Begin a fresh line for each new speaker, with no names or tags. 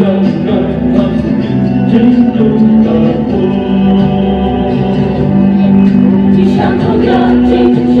勇敢攀登，心中
大佛。你心中的坚强。